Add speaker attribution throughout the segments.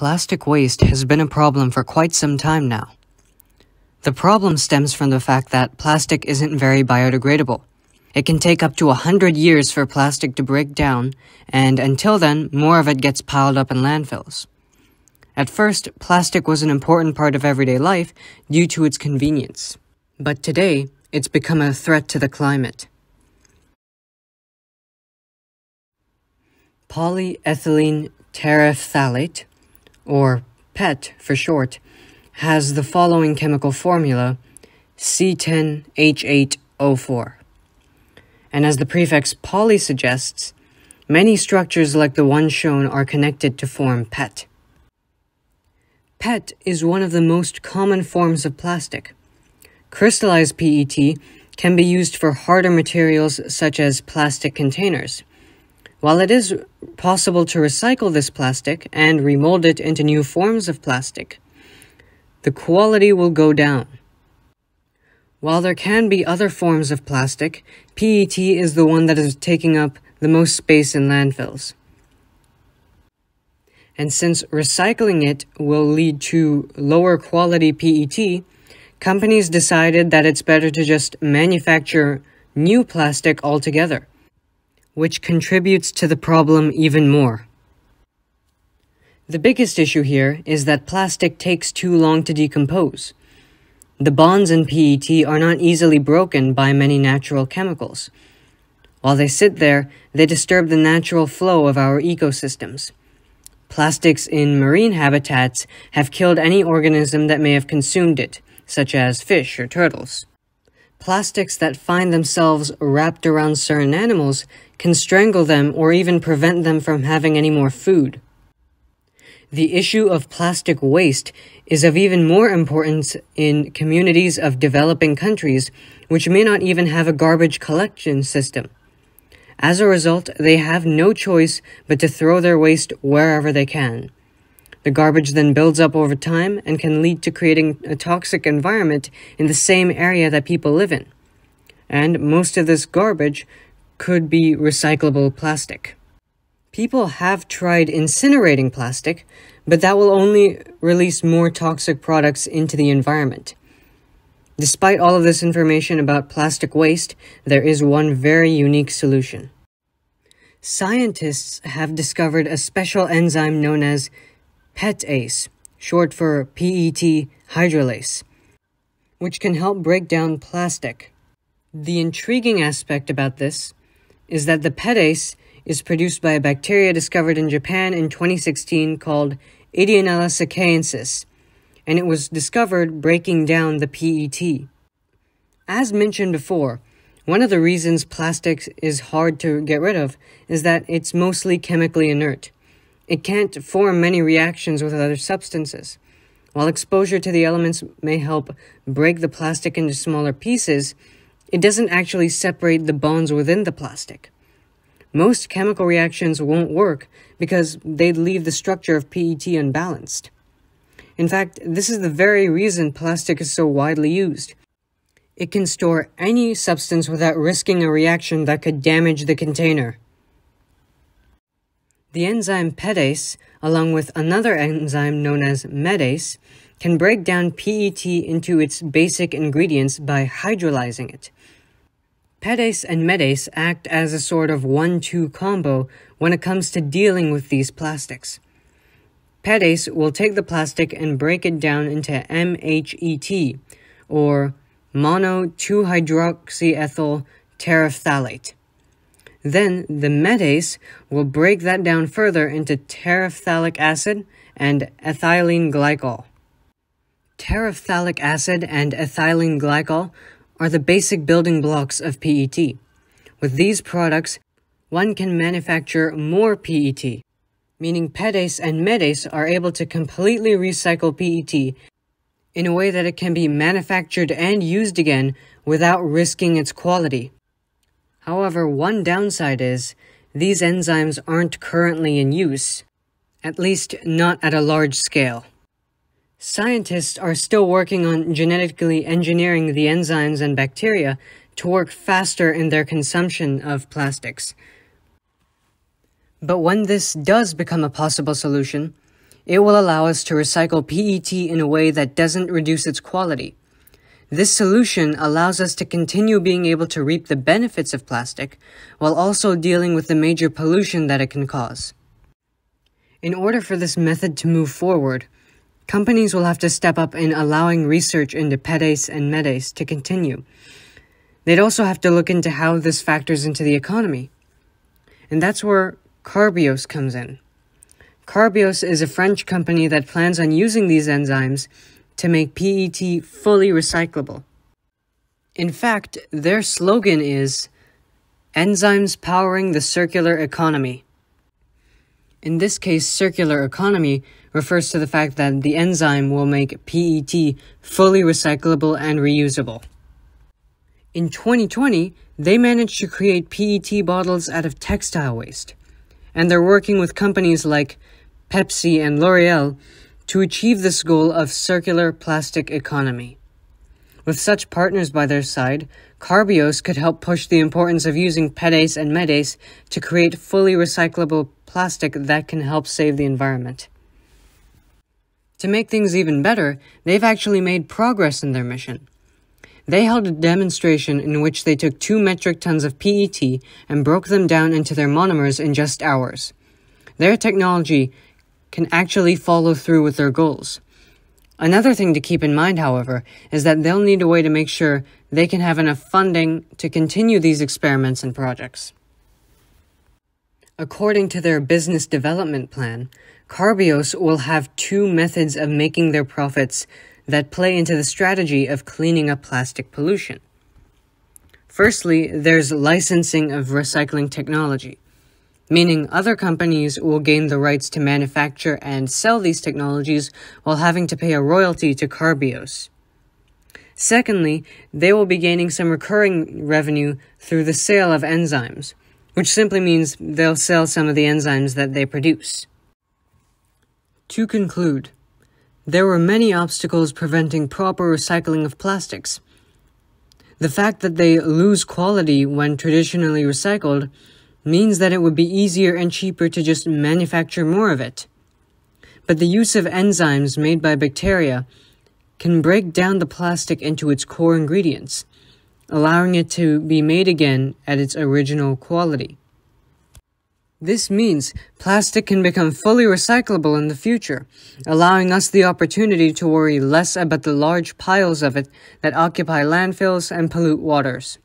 Speaker 1: Plastic waste has been a problem for quite some time now. The problem stems from the fact that plastic isn't very biodegradable. It can take up to a hundred years for plastic to break down, and until then, more of it gets piled up in landfills. At first, plastic was an important part of everyday life due to its convenience. But today, it's become a threat to the climate. Polyethylene terephthalate, or PET for short, has the following chemical formula C10H8O4. And as the prefix poly suggests, many structures like the one shown are connected to form PET. PET is one of the most common forms of plastic. Crystallized PET can be used for harder materials such as plastic containers. While it is possible to recycle this plastic and remold it into new forms of plastic, the quality will go down. While there can be other forms of plastic, PET is the one that is taking up the most space in landfills. And since recycling it will lead to lower quality PET, companies decided that it's better to just manufacture new plastic altogether which contributes to the problem even more. The biggest issue here is that plastic takes too long to decompose. The bonds in PET are not easily broken by many natural chemicals. While they sit there, they disturb the natural flow of our ecosystems. Plastics in marine habitats have killed any organism that may have consumed it, such as fish or turtles. Plastics that find themselves wrapped around certain animals can strangle them or even prevent them from having any more food. The issue of plastic waste is of even more importance in communities of developing countries which may not even have a garbage collection system. As a result, they have no choice but to throw their waste wherever they can. The garbage then builds up over time and can lead to creating a toxic environment in the same area that people live in. And most of this garbage could be recyclable plastic. People have tried incinerating plastic, but that will only release more toxic products into the environment. Despite all of this information about plastic waste, there is one very unique solution. Scientists have discovered a special enzyme known as PETase, short for PET hydrolase, which can help break down plastic. The intriguing aspect about this is that the PETase is produced by a bacteria discovered in Japan in 2016 called Ideonella sakaiensis, and it was discovered breaking down the PET. As mentioned before, one of the reasons plastics is hard to get rid of is that it's mostly chemically inert. It can't form many reactions with other substances. While exposure to the elements may help break the plastic into smaller pieces, it doesn't actually separate the bonds within the plastic. Most chemical reactions won't work because they'd leave the structure of PET unbalanced. In fact, this is the very reason plastic is so widely used. It can store any substance without risking a reaction that could damage the container. The enzyme PETase, along with another enzyme known as MHETase, can break down PET into its basic ingredients by hydrolyzing it. PETase and MHETase act as a sort of one-two combo when it comes to dealing with these plastics. PETase will take the plastic and break it down into MHET, or mono 2-hydroxyethyl terephthalate. Then the MHETase will break that down further into terephthalic acid and ethylene glycol. Terephthalic acid and ethylene glycol are the basic building blocks of PET. With these products, one can manufacture more PET, meaning PETase and MHETase are able to completely recycle PET in a way that it can be manufactured and used again without risking its quality. However, one downside is these enzymes aren't currently in use, at least not at a large scale. Scientists are still working on genetically engineering the enzymes and bacteria to work faster in their consumption of plastics. But when this does become a possible solution, It will allow us to recycle PET in a way that doesn't reduce its quality. This solution allows us to continue being able to reap the benefits of plastic while also dealing with the major pollution that it can cause. In order for this method to move forward, companies will have to step up in allowing research into PETase and MHETase to continue. They'd also have to look into how this factors into the economy. And that's where Carbios comes in. Carbios is a French company that plans on using these enzymes to make PET fully recyclable. In fact, their slogan is Enzymes Powering the Circular Economy. In this case, circular economy refers to the fact that the enzyme will make PET fully recyclable and reusable. In 2020, they managed to create PET bottles out of textile waste, and they're working with companies like Pepsi and L'Oreal to achieve this goal of circular plastic economy. With such partners by their side, Carbios could help push the importance of using PETase and MHETase to create fully recyclable plastic that can help save the environment. To make things even better, they've actually made progress in their mission. They held a demonstration in which they took 2 metric tons of PET and broke them down into their monomers in just hours. Their technology can actually follow through with their goals. Another thing to keep in mind, however, is that they'll need a way to make sure they can have enough funding to continue these experiments and projects. According to their business development plan, Carbios will have two methods of making their profits that play into the strategy of cleaning up plastic pollution. Firstly, there's licensing of recycling technology meaning other companies will gain the rights to manufacture and sell these technologies while having to pay a royalty to Carbios. Secondly, they will be gaining some recurring revenue through the sale of enzymes, which simply means they'll sell some of the enzymes that they produce. To conclude, there were many obstacles preventing proper recycling of plastics. The fact that they lose quality when traditionally recycled means that it would be easier and cheaper to just manufacture more of it. But the use of enzymes made by bacteria can break down the plastic into its core ingredients, allowing it to be made again at its original quality. This means plastic can become fully recyclable in the future, allowing us the opportunity to worry less about the large piles of it that occupy landfills and pollute waters.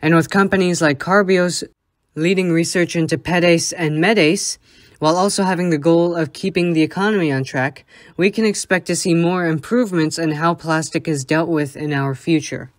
Speaker 1: And with companies like Carbios leading research into PETase and MHETase, while also having the goal of keeping the economy on track, we can expect to see more improvements in how plastic is dealt with in our future.